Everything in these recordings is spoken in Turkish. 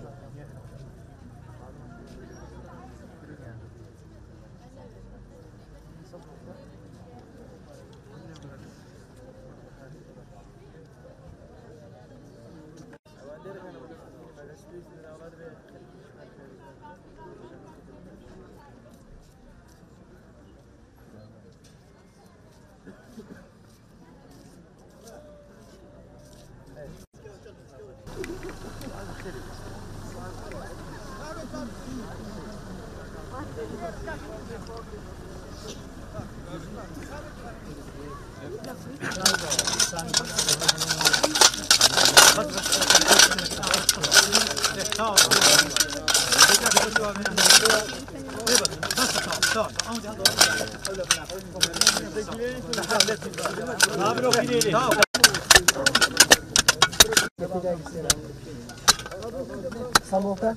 Merci. Samoka.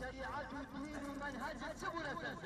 الشريعة تدين منهج السبرة